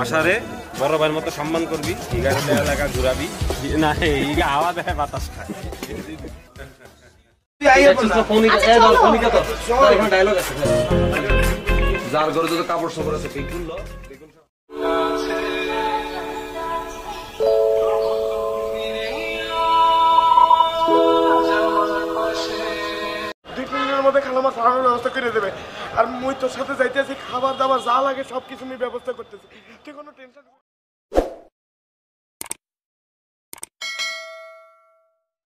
আসারে বড় ভাইয়ের মতো সম্মান করবি এলাকা ঘুরাবি। না ইগা হাওয়া দেয় বাতাস খায়। যার ঘরে যত কাপড় সাপড় আছে দিনের মধ্যে খালা মাছ ব্যবস্থা করে দেবে। আর মুই তোর সাথে যাইতেছি, খাবার দাবার যা লাগে সব কিছু আমি ব্যবস্থা করতেছি। তুই কোনো টেনশন